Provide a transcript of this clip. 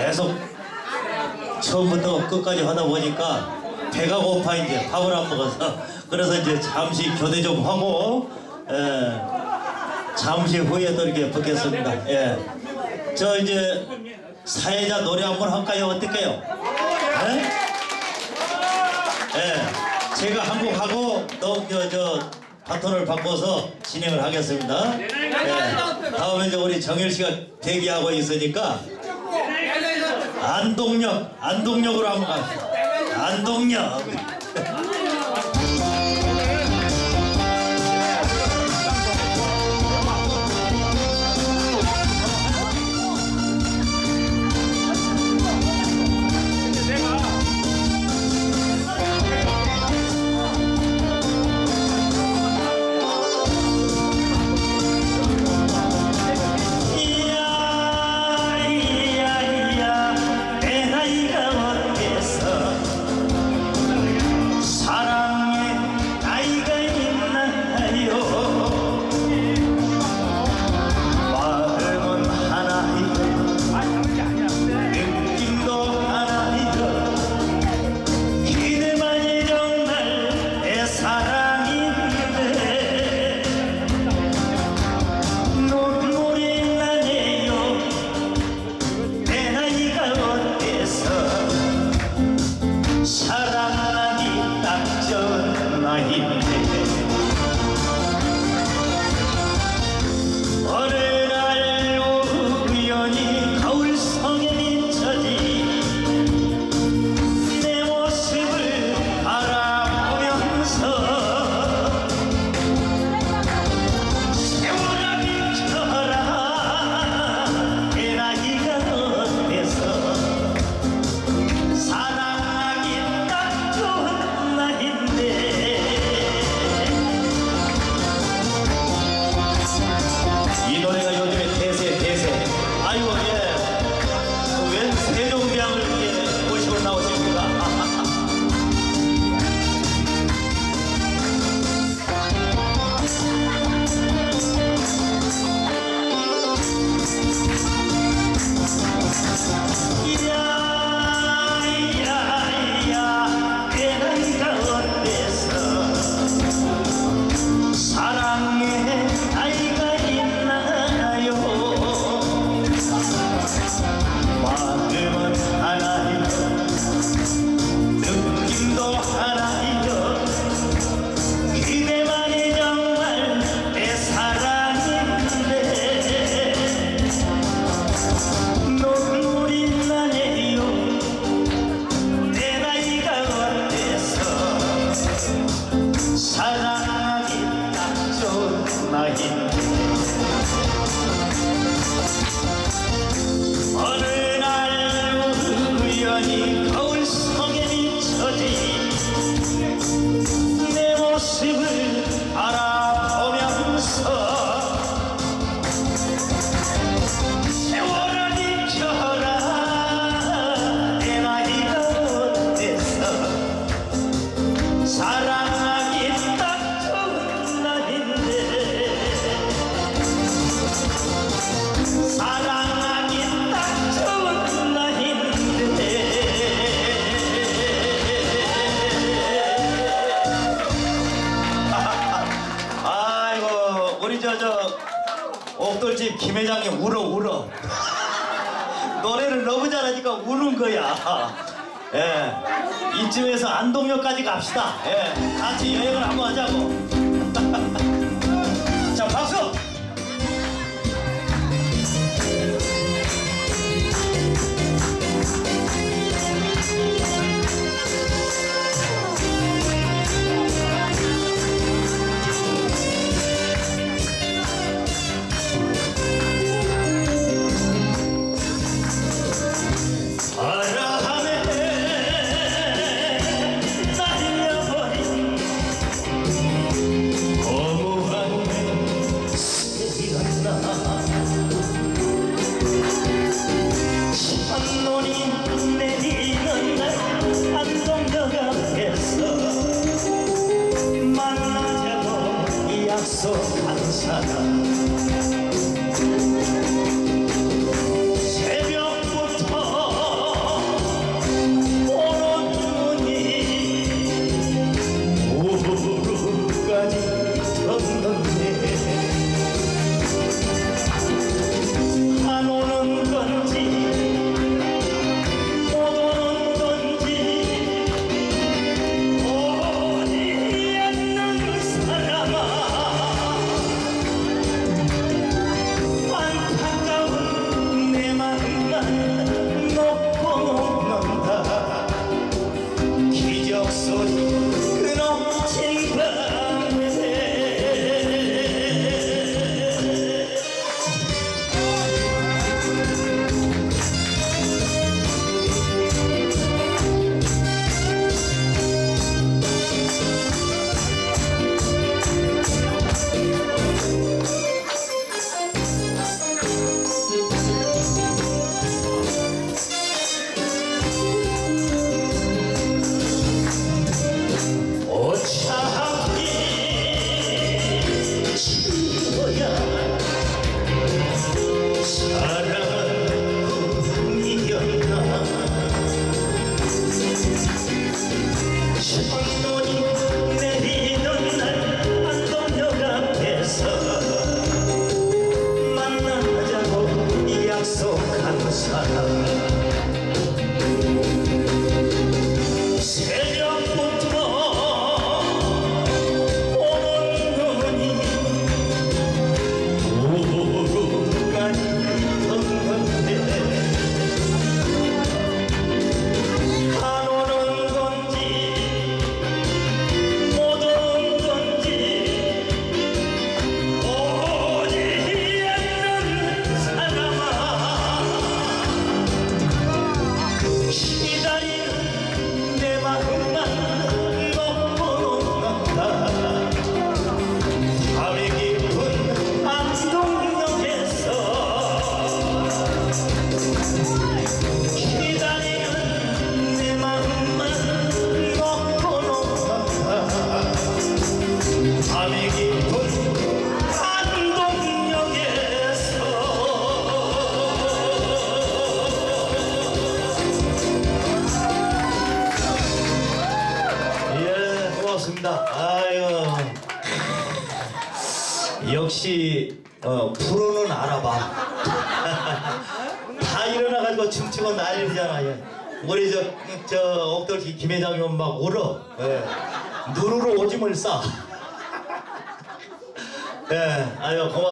계속 처음부터 끝까지 하다 보니까 배가 고파 이제 밥을 안 먹어서 그래서 이제 잠시 교대 좀 하고 예, 잠시 후에 또 이렇게 뵙겠습니다. 예. 저 이제 사회자 노래 한 번 할까요? 어떨까요? 예? 예. 제가 한 곡 하고 또저 저 바톤을 바꿔서 진행을 하겠습니다. 예. 다음에 이제 우리 정일 씨가 대기하고 있으니까 안동역 안동역으로 한번 갑시다. 안동역. 김 회장님 울어 울어. 노래를 너무 잘하니까 우는 거야. 예. 이쯤에서 안동역까지 갑시다. 예. 같이 여행을 한번 하자고 風看看。 역시, 어, 프로는 알아봐. 다 일어나가지고 춤추고 난리잖아요. 우리 저, 저, 옥돌기 김 회장님 막 울어. 예. 누르르 오줌을 싸. 예, 아유, 고맙